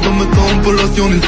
que cometamos por las acciones